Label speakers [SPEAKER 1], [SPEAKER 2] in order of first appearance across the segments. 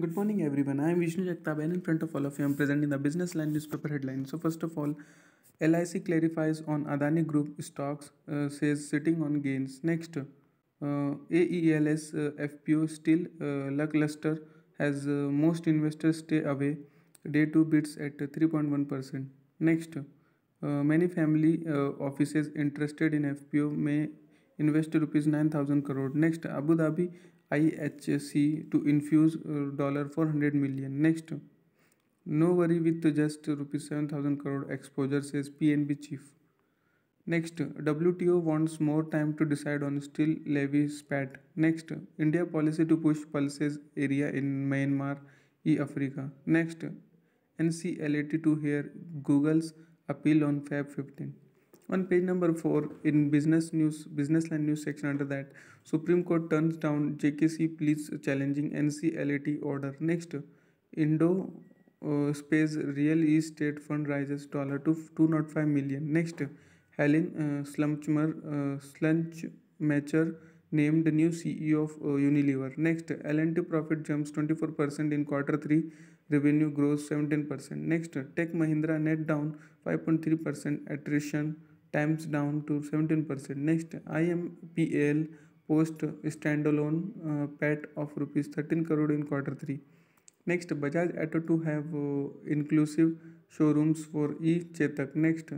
[SPEAKER 1] Good morning, everyone. I am Vishnu Jagtap, and in front of all of you, I am presenting the business line newspaper headlines. So, first of all, LIC clarifies on Adani Group stocks, uh, says sitting on gains. Next, uh, AELS uh, FPO still uh, lackluster has uh, most investors stay away. Day 2 bids at 3.1%. Next, uh, many family offices interested in FPO may invest rupees 9000 crore. Next, Abu Dhabi IHC to infuse uh, dollar 400 million. Next, no worry with just rupees 7000 crore exposure, says PNB chief. Next, WTO wants more time to decide on steel levy spat. Next, India policy to push pulses area in Myanmar, E Africa. Next, NCLAT to hear Google's appeal on Feb 15. On page number 4 in business news, business line news section under that, Supreme Court turns down JKC pleas challenging NCLAT order. Next, Indo uh, Space Real Estate Fund rises dollar to 205 million. Next, Helen uh, Slumchmer, uh, Slunchmacher named new CEO of uh, Unilever. Next, L&T profit jumps 24% in quarter 3, revenue grows 17%. Next, Tech Mahindra net down 5.3%, attrition times down to 17%. Next, IMPL post standalone uh, PAT of rupees 13 crore in quarter 3. Next, Bajaj Auto to have uh, inclusive showrooms for e Chetak. Next,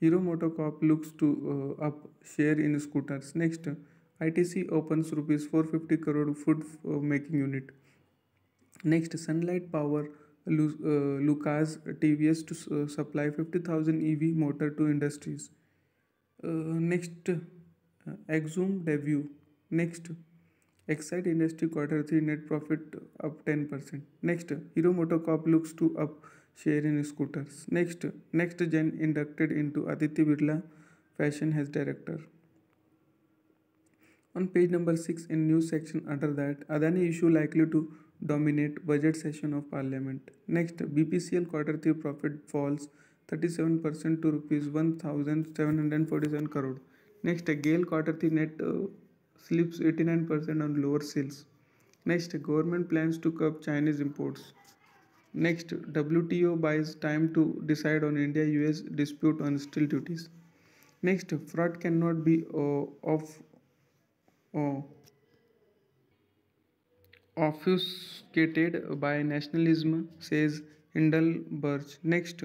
[SPEAKER 1] Hero Motocorp looks to uh, up share in scooters. Next, ITC opens rupees 450 crore food uh, making unit. Next, Sunlight Power uh, Lucas TVS to uh, supply 50,000 EV motor to industries. Uh, next, uh, Exum debut. Next, Exide Industry quarter 3 net profit up 10%. Next, Hero Motocorp looks to up share in scooters. Next, Next Gen inducted into Aditya Birla Fashion as director. On page number 6 in news section under that, Adani issue likely to dominate budget session of parliament. Next, BPCL quarter 3 profit falls 37% to rupees 1747 crore. Next, GAIL quarter 3 net uh, slips 89% on lower sales. Next, government plans to curb Chinese imports. Next, WTO buys time to decide on India US dispute on steel duties. Next, fraud cannot be uh, of uh, obfuscated by nationalism, says Hindenburg. Next,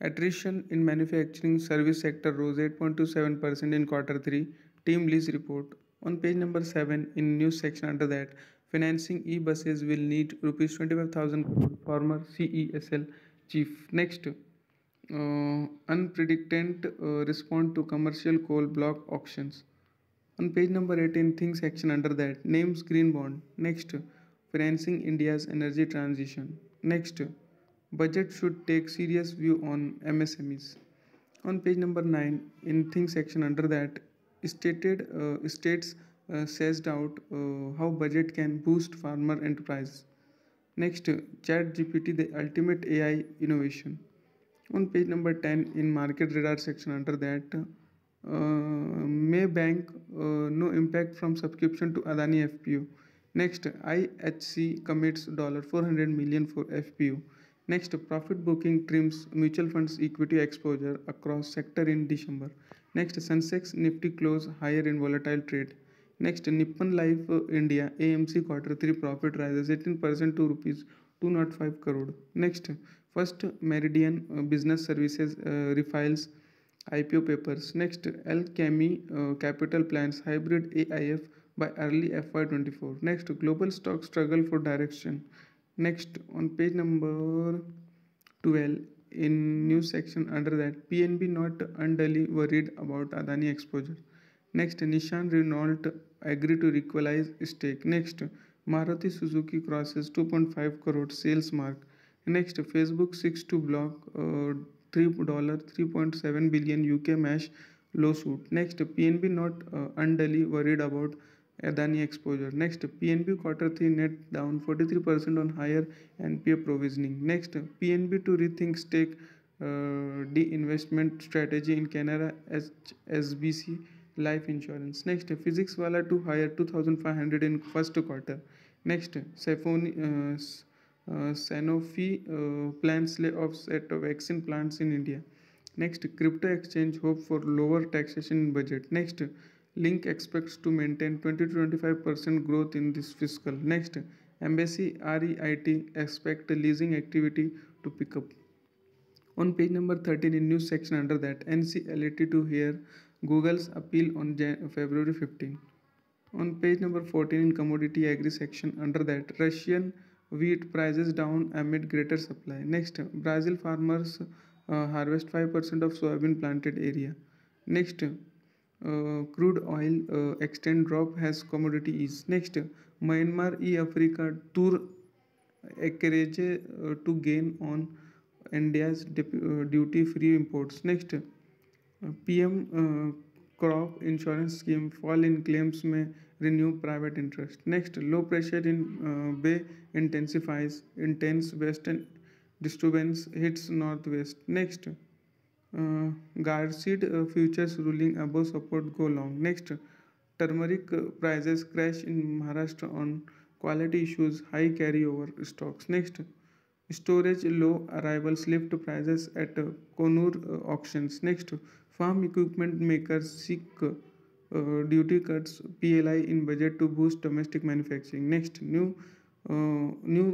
[SPEAKER 1] attrition in manufacturing service sector rose 8.27% in quarter 3. TeamLease report. On page number 7 in news section under that, financing e-buses will need rupees 25,000 crore. Former CESL chief. Next, uh, unpredictant uh, respond to commercial coal block auctions. On page number 18, things section under that, names green bond. Next, financing India's energy transition. Next, budget should take serious view on MSMEs. On page number 9, in things section under that, stated uh, states uh, says out uh, how budget can boost farmer enterprise. Next, ChatGPT, the ultimate AI innovation. On page number 10, in market radar section under that, uh, Maybank uh, no impact from subscription to Adani FPO. Next, IHC commits $400 million for FPO. Next, profit booking trims mutual funds equity exposure across sector in December. Next, Sensex Nifty close higher in volatile trade. Next, Nippon Life India AMC quarter 3 profit rises 18% to rupees 205 crore. Next, First Meridian Business Services uh, refiles IPO papers. Next, Alchemy uh, Capital plans hybrid AIF by early FY24. Next, global stock struggle for direction. Next, on page number 12, in news section under that, PNB not unduly worried about Adani exposure. Next, Nissan Renault agree to equalize stake. Next, Maruti Suzuki crosses 2.5 crore sales mark. Next, Facebook seeks to block uh, $3.7 billion UK mesh lawsuit. Next, PNB not uh, unduly worried about Adani exposure. Next, PNB quarter 3 net down 43% on higher NPA provisioning. Next, PNB to rethink stake uh, de-investment strategy in Canada as SBC life insurance. Next, PhysicsWallah to hire 2500 in first quarter. Next, Safoni, uh, uh, Sanofi uh, plans layoffs at vaccine plants in India. Next, crypto exchange hope for lower taxation budget. Next, Link expects to maintain 20 to 25% growth in this fiscal. Next, Embassy REIT expect leasing activity to pick up. On page number 13 in news section under that, NCLAT to hear Google's appeal on February 15. On page number 14 in commodity agri section under that, Russian wheat prices down amid greater supply. Next, Brazil farmers uh, harvest 5% of soybean planted area. Next, crude oil uh, extend drop has commodity ease. Next, Myanmar e Africa tur acreage uh, to gain on India's duty free imports. Next, PM crop insurance scheme fall in claims may renew private interest. Next, low pressure in Bay intensifies. Intense western disturbance hits northwest. Next, uh, Guarseed uh, futures ruling above support go long. Next, turmeric uh, prices crash in Maharashtra on quality issues, high carryover stocks. Next, storage low arrivals lift prices at uh, Konur uh, auctions. Next, farm equipment makers seek uh, duty cuts PLI in budget to boost domestic manufacturing. Next, new uh, New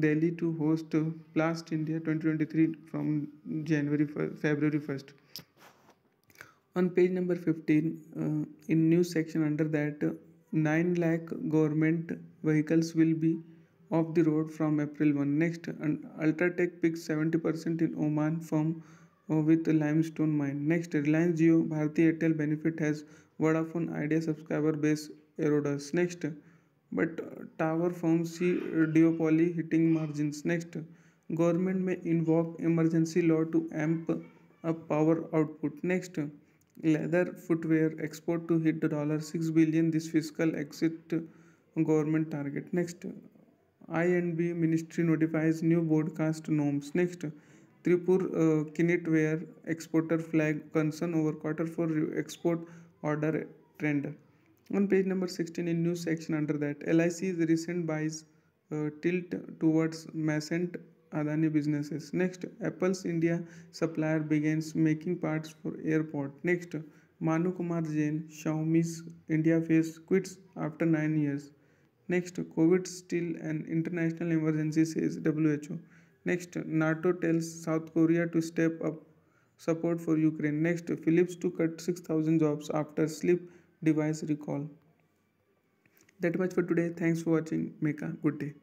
[SPEAKER 1] Delhi to host uh, Plast India 2023 from January February 1st. On page number 15, uh, in news section under that, 9 lakh government vehicles will be off the road from April 1. Next, and Ultratech picks 70% in Oman from uh, with limestone mine. Next, Reliance Jio Bharti Airtel benefit has Vodafone Idea subscriber base erodes. Next, but uh, tower firms see uh, duopoly hitting margins. Next, government may invoke emergency law to amp up power output. Next, leather footwear export to hit the dollar 6 billion this fiscal exit uh, government target. Next, I&B ministry notifies new broadcast norms. Next, Tripur uh, Knitwear exporter flag concern over quarter for export order trend. On page number 16 in news section under that, LIC's recent buys uh, tilt towards nascent Adani businesses. Next, Apple's India supplier begins making parts for airport. Next, Manu Kumar Jain, Xiaomi's India face quits after 9 years. Next, COVID still an international emergency says WHO. Next, NATO tells South Korea to step up support for Ukraine. Next, Philips to cut 6,000 jobs after sleep device recall. That much for today. Thanks for watching. Make a good day.